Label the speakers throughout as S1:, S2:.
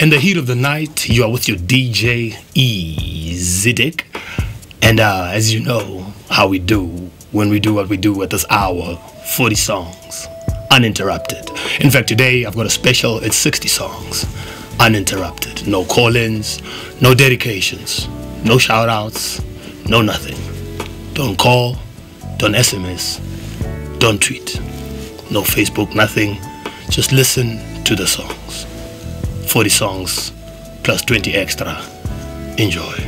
S1: In the heat of the night, you are with your DJ Easydick. And uh, as you know how we do when we do what we do at this hour 40 songs, uninterrupted. In fact, today I've got a special, it's 60 songs, uninterrupted. No call ins, no dedications, no shout outs, no nothing. Don't call, don't SMS, don't tweet, no Facebook, nothing. Just listen to the songs. 40 songs plus 20 extra. Enjoy.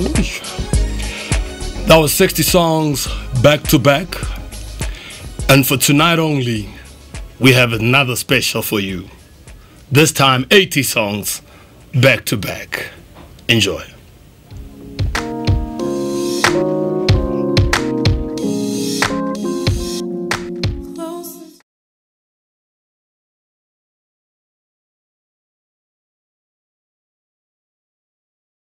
S2: Ooh.
S1: That was 60 songs back to back. And for tonight only, we have another special for you. This time, 80 songs back to back. Enjoy.